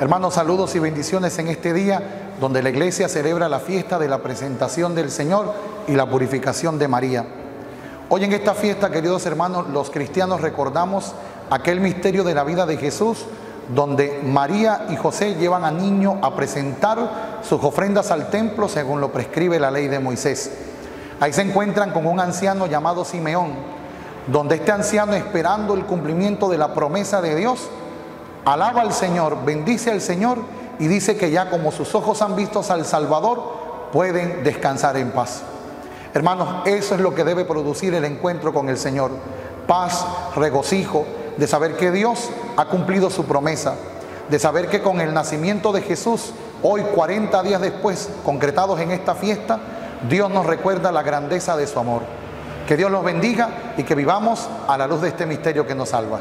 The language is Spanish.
Hermanos, saludos y bendiciones en este día donde la iglesia celebra la fiesta de la presentación del Señor y la purificación de María. Hoy en esta fiesta, queridos hermanos, los cristianos recordamos aquel misterio de la vida de Jesús donde María y José llevan a niño a presentar sus ofrendas al templo según lo prescribe la ley de Moisés. Ahí se encuentran con un anciano llamado Simeón, donde este anciano esperando el cumplimiento de la promesa de Dios, alaba al Señor, bendice al Señor y dice que ya como sus ojos han visto al Salvador, pueden descansar en paz. Hermanos, eso es lo que debe producir el encuentro con el Señor. Paz, regocijo, de saber que Dios ha cumplido su promesa, de saber que con el nacimiento de Jesús, hoy 40 días después, concretados en esta fiesta, Dios nos recuerda la grandeza de su amor. Que Dios los bendiga y que vivamos a la luz de este misterio que nos salva.